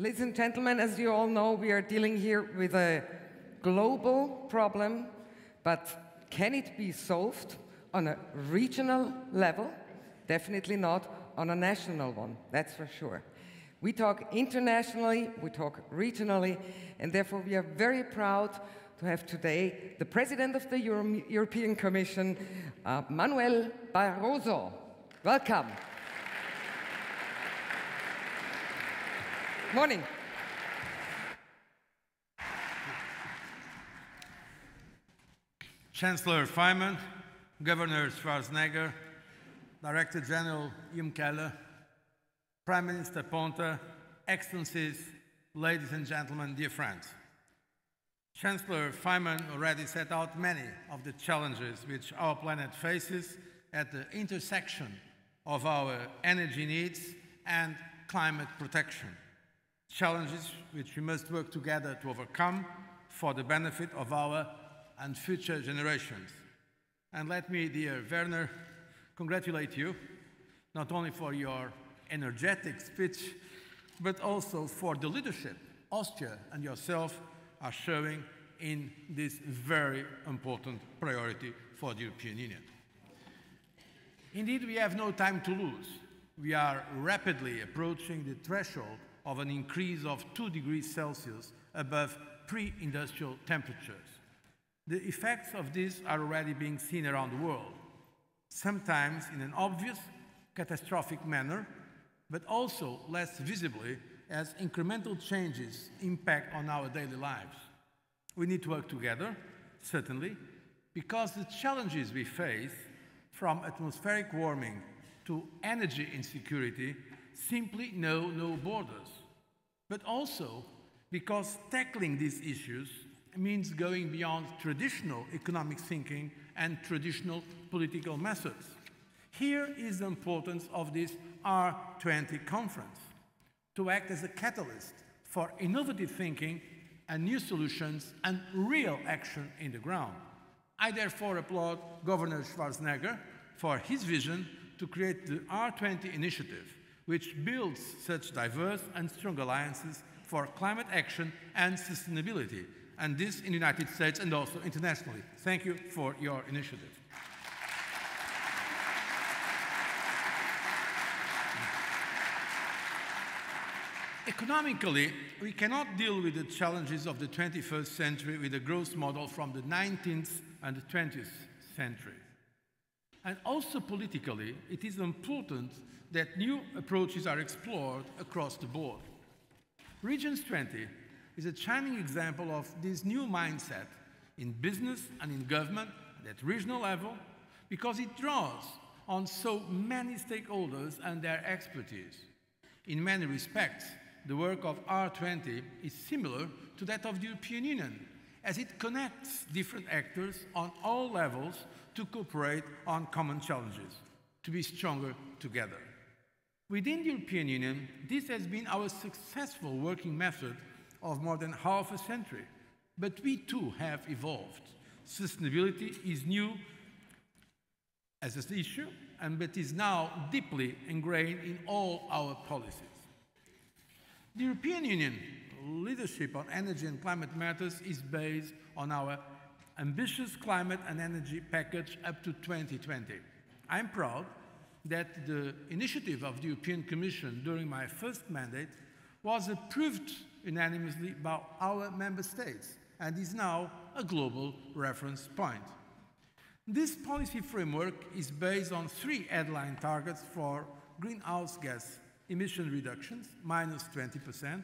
Ladies and gentlemen, as you all know, we are dealing here with a global problem, but can it be solved on a regional level? Definitely not on a national one, that's for sure. We talk internationally, we talk regionally, and therefore we are very proud to have today the President of the Euro European Commission, uh, Manuel Barroso. Welcome. Morning. Chancellor Faymann, Governor Schwarzenegger, Director General Yumkella, Prime Minister Ponta, Excellencies, ladies and gentlemen, dear friends. Chancellor Faymann already set out many of the challenges which our planet faces at the intersection of our energy needs and climate protection. Challenges which we must work together to overcome for the benefit of our and future generations. And let me, dear Werner, congratulate you, not only for your energetic speech, but also for the leadership Austria and yourself are showing in this very important priority for the European Union. Indeed, we have no time to lose. We are rapidly approaching the threshold of an increase of 2 degrees Celsius above pre-industrial temperatures. The effects of this are already being seen around the world, sometimes in an obvious, catastrophic manner, but also less visibly as incremental changes impact on our daily lives. We need to work together, certainly, because the challenges we face, from atmospheric warming to energy insecurity, simply know no borders. But also because tackling these issues means going beyond traditional economic thinking and traditional political methods. Here is the importance of this R20 conference to act as a catalyst for innovative thinking and new solutions and real action in the ground. I therefore applaud Governor Schwarzenegger for his vision to create the R20 initiative, which builds such diverse and strong alliances for climate action and sustainability, and this in the United States and also internationally. Thank you for your initiative. Economically, we cannot deal with the challenges of the 21st century with a growth model from the 19th and the 20th century. And also politically, it is important that new approaches are explored across the board. Regions 20 is a shining example of this new mindset in business and in government at regional level because it draws on so many stakeholders and their expertise. In many respects, the work of R20 is similar to that of the European Union, as it connects different actors on all levels to cooperate on common challenges, to be stronger together. Within the European Union, this has been our successful working method of more than half a century, but we too have evolved. Sustainability is new as an issue, and but is now deeply ingrained in all our policies. The European Union leadership on energy and climate matters is based on our ambitious climate and energy package up to 2020. I'm proud that the initiative of the European Commission during my first mandate was approved unanimously by our member states and is now a global reference point. This policy framework is based on three headline targets for greenhouse gas emission reductions, minus 20%,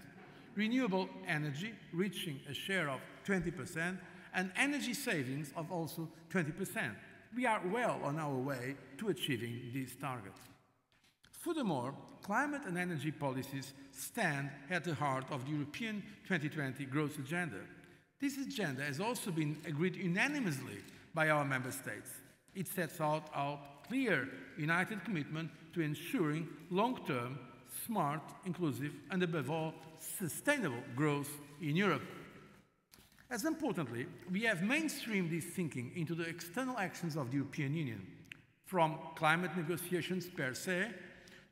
renewable energy, reaching a share of 20%, and energy savings of also 20%. We are well on our way to achieving these targets. Furthermore, climate and energy policies stand at the heart of the European 2020 growth agenda. This agenda has also been agreed unanimously by our member states. It sets out our clear, united commitment to ensuring long-term smart, inclusive, and above all, sustainable growth in Europe. As importantly, we have mainstreamed this thinking into the external actions of the European Union, from climate negotiations per se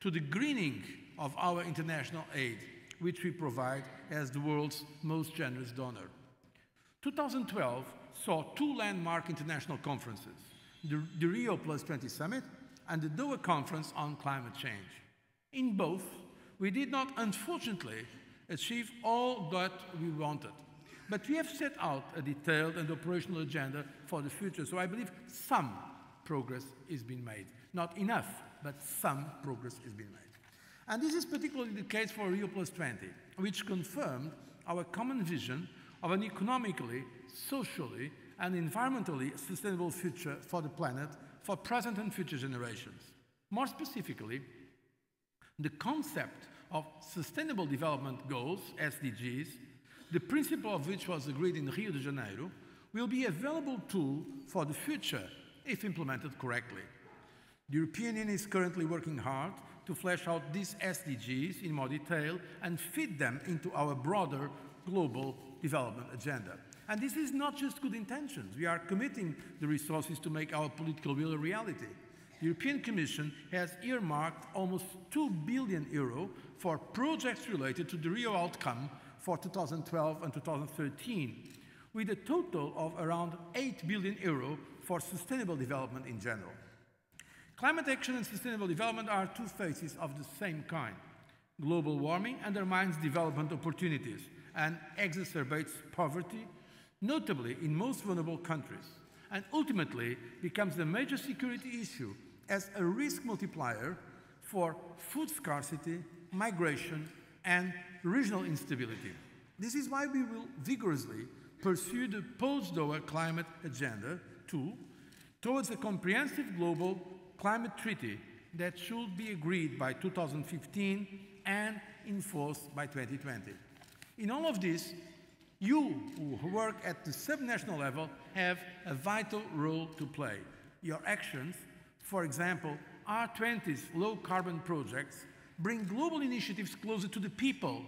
to the greening of our international aid, which we provide as the world's most generous donor. 2012 saw two landmark international conferences, the, the Rio Plus 20 Summit and the Doha Conference on Climate Change. In both, we did not, unfortunately, achieve all that we wanted. But we have set out a detailed and operational agenda for the future, so I believe some progress is being made. Not enough, but some progress is being made. And this is particularly the case for Rio Plus 20, which confirmed our common vision of an economically, socially, and environmentally sustainable future for the planet for present and future generations. More specifically, the concept of Sustainable Development Goals, SDGs, the principle of which was agreed in Rio de Janeiro, will be a valuable tool for the future if implemented correctly. The European Union is currently working hard to flesh out these SDGs in more detail and fit them into our broader global development agenda. And this is not just good intentions. We are committing the resources to make our political will a reality. The European Commission has earmarked almost 2 billion euro for projects related to the Rio outcome for 2012 and 2013, with a total of around 8 billion euro for sustainable development in general. Climate action and sustainable development are two faces of the same kind. Global warming undermines development opportunities and exacerbates poverty, notably in most vulnerable countries, and ultimately becomes a major security issue as a risk multiplier for food scarcity, migration, and regional instability. This is why we will vigorously pursue the post-Doha climate agenda to towards a comprehensive global climate treaty that should be agreed by 2015 and enforced by 2020. In all of this, you who work at the subnational level have a vital role to play. Your actions, for example, R20's low carbon projects, bring global initiatives closer to the people,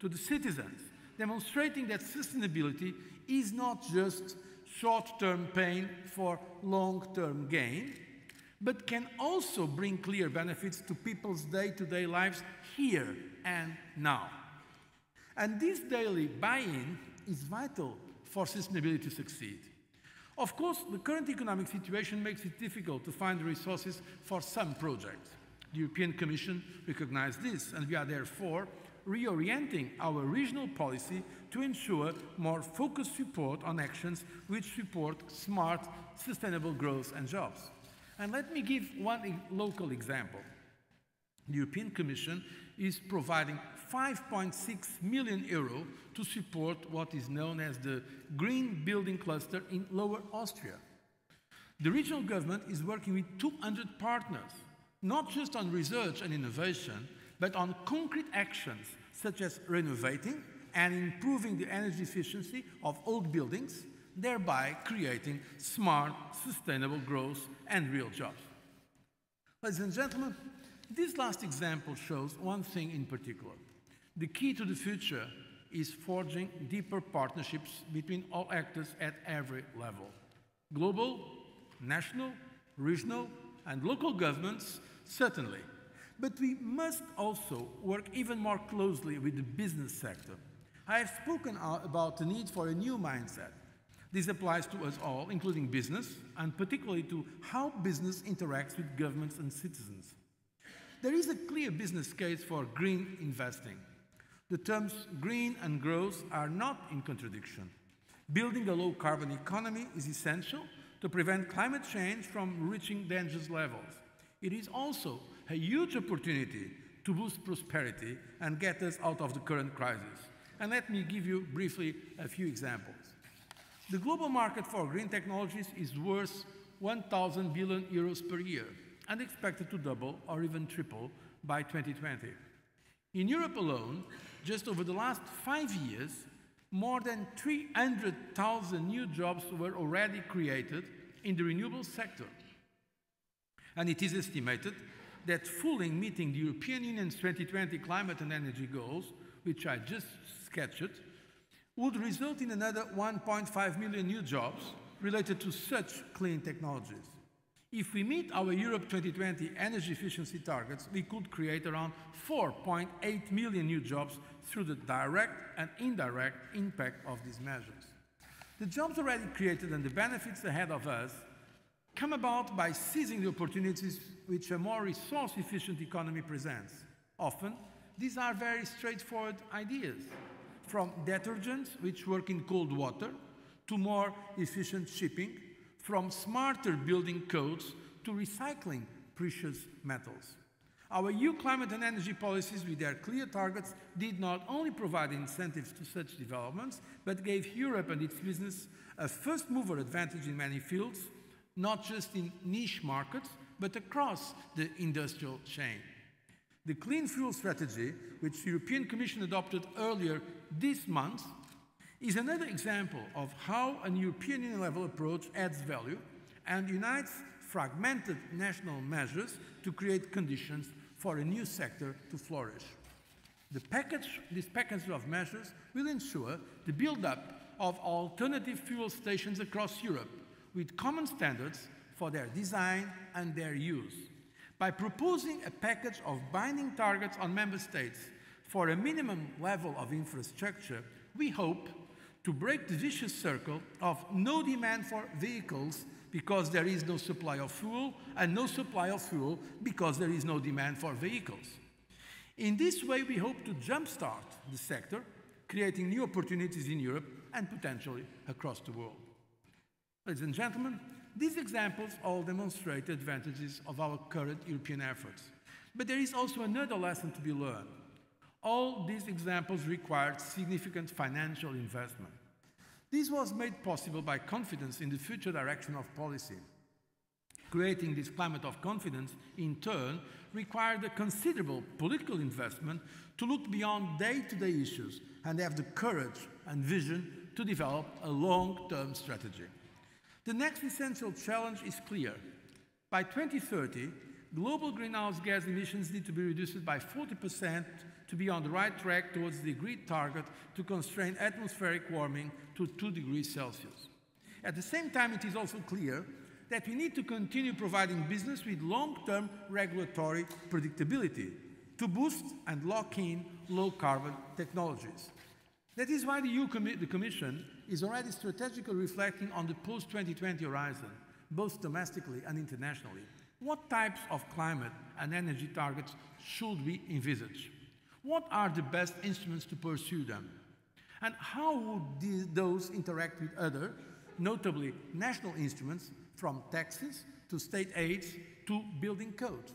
to the citizens, demonstrating that sustainability is not just short term pain for long term gain, but can also bring clear benefits to people's day to day lives here and now. And this daily buy in is vital for sustainability to succeed. Of course, the current economic situation makes it difficult to find resources for some projects. The European Commission recognized this, and we are therefore reorienting our regional policy to ensure more focused support on actions which support smart, sustainable growth and jobs. And let me give one local example. The European Commission is providing 5.6 million euro to support what is known as the Green Building Cluster in Lower Austria. The regional government is working with 200 partners, not just on research and innovation, but on concrete actions such as renovating and improving the energy efficiency of old buildings, thereby creating smart, sustainable growth and real jobs. Ladies and gentlemen, this last example shows one thing in particular. The key to the future is forging deeper partnerships between all actors at every level. Global, national, regional, and local governments, certainly. But we must also work even more closely with the business sector. I have spoken about the need for a new mindset. This applies to us all, including business, and particularly to how business interacts with governments and citizens. There is a clear business case for green investing. The terms green and growth are not in contradiction. Building a low carbon economy is essential to prevent climate change from reaching dangerous levels. It is also a huge opportunity to boost prosperity and get us out of the current crisis. And let me give you briefly a few examples. The global market for green technologies is worth 1,000 billion euros per year and expected to double or even triple by 2020. In Europe alone, just over the last five years, more than 300,000 new jobs were already created in the renewable sector. And it is estimated that fully meeting the European Union's 2020 climate and energy goals, which I just sketched, would result in another 1.5 million new jobs related to such clean technologies. If we meet our Europe 2020 energy efficiency targets, we could create around 4.8 million new jobs through the direct and indirect impact of these measures. The jobs already created and the benefits ahead of us come about by seizing the opportunities which a more resource efficient economy presents. Often, these are very straightforward ideas, from detergents which work in cold water to more efficient shipping, from smarter building codes to recycling precious metals. Our EU climate and energy policies, with their clear targets, did not only provide incentives to such developments, but gave Europe and its business a first mover advantage in many fields, not just in niche markets, but across the industrial chain. The Clean Fuel Strategy, which the European Commission adopted earlier this month, is another example of how a European Union level approach adds value and unites fragmented national measures to create conditions for a new sector to flourish. The package, this package of measures will ensure the build-up of alternative fuel stations across Europe with common standards for their design and their use. By proposing a package of binding targets on member states for a minimum level of infrastructure, we hope to break the vicious circle of no demand for vehicles because there is no supply of fuel, and no supply of fuel because there is no demand for vehicles. In this way, we hope to jumpstart the sector, creating new opportunities in Europe and potentially across the world. Ladies and gentlemen, these examples all demonstrate the advantages of our current European efforts. But there is also another lesson to be learned. All these examples required significant financial investment. This was made possible by confidence in the future direction of policy. Creating this climate of confidence, in turn, required a considerable political investment to look beyond day to day issues and have the courage and vision to develop a long term strategy. The next essential challenge is clear. By 2030, global greenhouse gas emissions need to be reduced by 40% to be on the right track towards the agreed target to constrain atmospheric warming to 2 degrees Celsius. At the same time, it is also clear that we need to continue providing business with long-term regulatory predictability to boost and lock in low-carbon technologies. That is why the EU Com the Commission is already strategically reflecting on the post-2020 horizon, both domestically and internationally. What types of climate and energy targets should we envisage? What are the best instruments to pursue them? And how would those interact with other, notably national instruments, from taxes to state aids to building codes?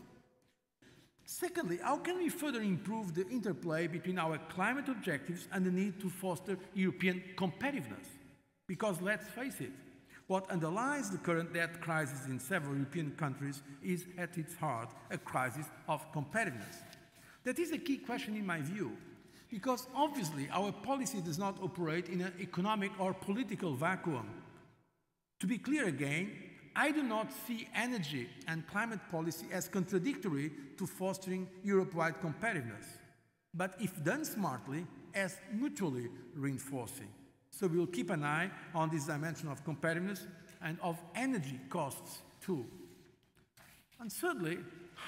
Secondly, how can we further improve the interplay between our climate objectives and the need to foster European competitiveness? Because let's face it, what underlies the current debt crisis in several European countries is at its heart a crisis of competitiveness. That is a key question in my view, because obviously our policy does not operate in an economic or political vacuum. To be clear again, I do not see energy and climate policy as contradictory to fostering Europe-wide competitiveness, but if done smartly, as mutually reinforcing. So we'll keep an eye on this dimension of competitiveness and of energy costs too. And thirdly,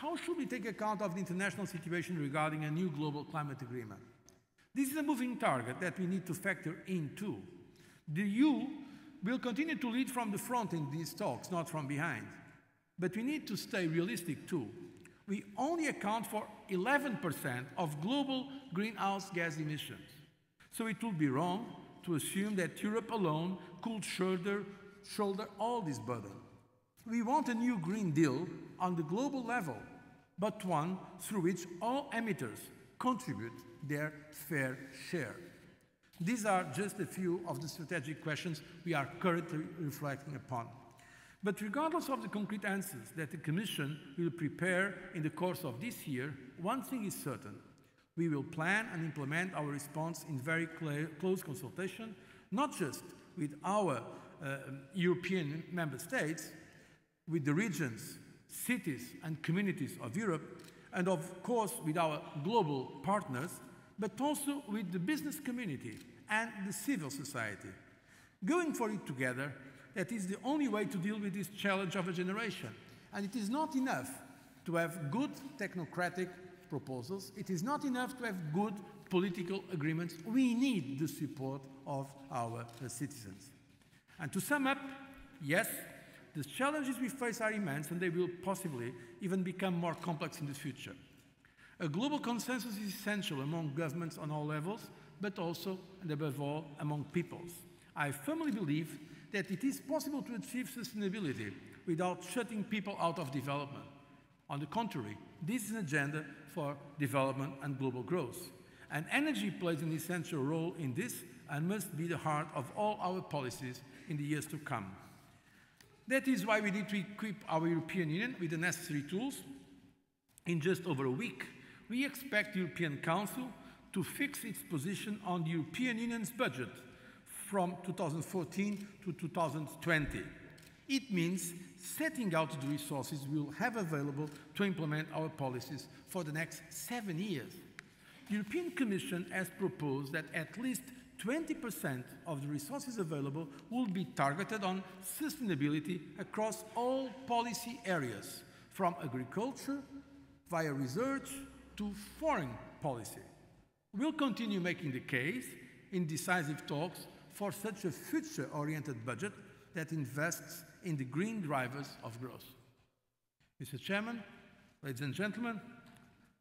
how should we take account of the international situation regarding a new global climate agreement? This is a moving target that we need to factor in too. The EU will continue to lead from the front in these talks, not from behind. But we need to stay realistic too. We only account for 11% of global greenhouse gas emissions. So it would be wrong to assume that Europe alone could shoulder, shoulder all this burden. We want a new Green Deal on the global level, but one through which all emitters contribute their fair share. These are just a few of the strategic questions we are currently reflecting upon. But regardless of the concrete answers that the Commission will prepare in the course of this year, one thing is certain. We will plan and implement our response in very close consultation, not just with our uh, European member states, with the regions, cities, and communities of Europe, and of course with our global partners, but also with the business community and the civil society. Going for it together, that is the only way to deal with this challenge of a generation. And it is not enough to have good technocratic proposals. It is not enough to have good political agreements. We need the support of our uh, citizens. And to sum up, yes, the challenges we face are immense and they will possibly even become more complex in the future. A global consensus is essential among governments on all levels, but also and above all among peoples. I firmly believe that it is possible to achieve sustainability without shutting people out of development. On the contrary, this is an agenda for development and global growth. And energy plays an essential role in this and must be the heart of all our policies in the years to come. That is why we need to equip our European Union with the necessary tools. In just over a week, we expect the European Council to fix its position on the European Union's budget from 2014 to 2020. It means setting out the resources we will have available to implement our policies for the next seven years. The European Commission has proposed that at least 20% of the resources available will be targeted on sustainability across all policy areas, from agriculture via research to foreign policy. We'll continue making the case in decisive talks for such a future-oriented budget that invests in the green drivers of growth. Mr. Chairman, ladies and gentlemen,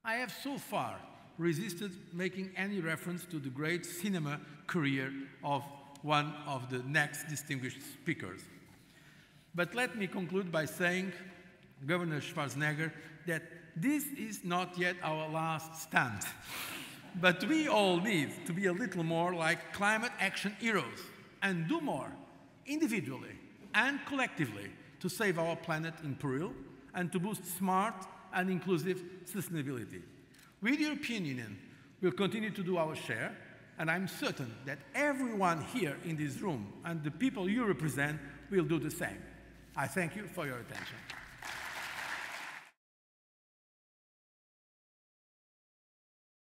I have so far resisted making any reference to the great cinema career of one of the next distinguished speakers. But let me conclude by saying, Governor Schwarzenegger, that this is not yet our last stand. but we all need to be a little more like climate action heroes and do more individually and collectively to save our planet in peril and to boost smart and inclusive sustainability. We, the European Union, will continue to do our share, and I'm certain that everyone here in this room and the people you represent will do the same. I thank you for your attention.